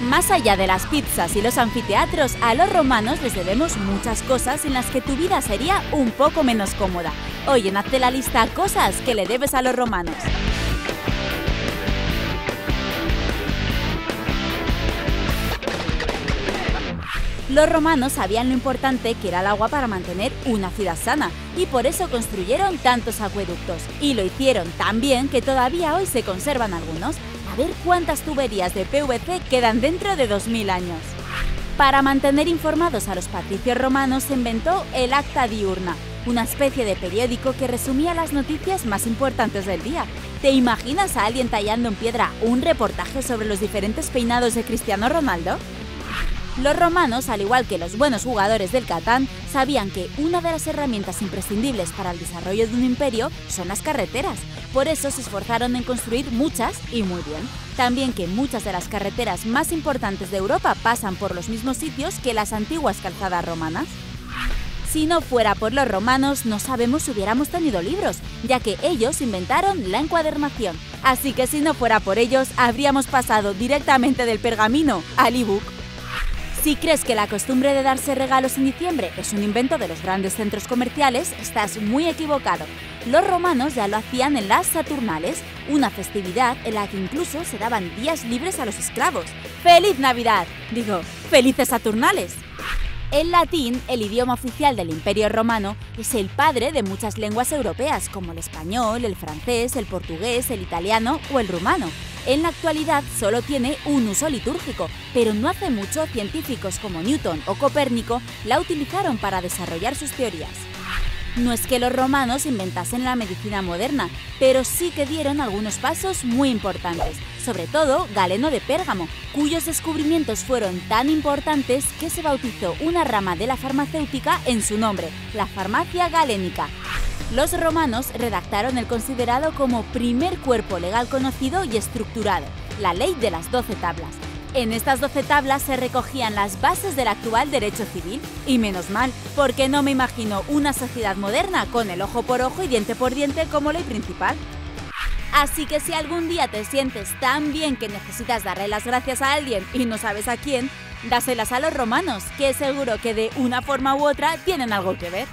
Más allá de las pizzas y los anfiteatros, a los romanos les debemos muchas cosas en las que tu vida sería un poco menos cómoda. Hoy en Hazte la lista cosas que le debes a los romanos. Los romanos sabían lo importante que era el agua para mantener una ciudad sana y por eso construyeron tantos acueductos. Y lo hicieron tan bien que todavía hoy se conservan algunos. A ver cuántas tuberías de PVC quedan dentro de 2000 años. Para mantener informados a los patricios romanos se inventó el Acta Diurna, una especie de periódico que resumía las noticias más importantes del día. ¿Te imaginas a alguien tallando en piedra un reportaje sobre los diferentes peinados de Cristiano Ronaldo? Los romanos, al igual que los buenos jugadores del Catán, sabían que una de las herramientas imprescindibles para el desarrollo de un imperio son las carreteras. Por eso se esforzaron en construir muchas y muy bien. También que muchas de las carreteras más importantes de Europa pasan por los mismos sitios que las antiguas calzadas romanas. Si no fuera por los romanos, no sabemos si hubiéramos tenido libros, ya que ellos inventaron la encuadernación. Así que si no fuera por ellos, habríamos pasado directamente del pergamino al ebook. Si crees que la costumbre de darse regalos en diciembre es un invento de los grandes centros comerciales, estás muy equivocado. Los romanos ya lo hacían en las Saturnales, una festividad en la que incluso se daban días libres a los esclavos. ¡Feliz Navidad! Digo, ¡felices Saturnales! El latín, el idioma oficial del Imperio Romano, es el padre de muchas lenguas europeas como el español, el francés, el portugués, el italiano o el rumano. En la actualidad solo tiene un uso litúrgico, pero no hace mucho científicos como Newton o Copérnico la utilizaron para desarrollar sus teorías. No es que los romanos inventasen la medicina moderna, pero sí que dieron algunos pasos muy importantes, sobre todo Galeno de Pérgamo, cuyos descubrimientos fueron tan importantes que se bautizó una rama de la farmacéutica en su nombre, la farmacia galénica. Los romanos redactaron el considerado como primer cuerpo legal conocido y estructurado, la Ley de las Doce Tablas. En estas doce tablas se recogían las bases del actual derecho civil, y menos mal, porque no me imagino una sociedad moderna con el ojo por ojo y diente por diente como ley principal. Así que si algún día te sientes tan bien que necesitas darle las gracias a alguien y no sabes a quién, dáselas a los romanos, que seguro que de una forma u otra tienen algo que ver.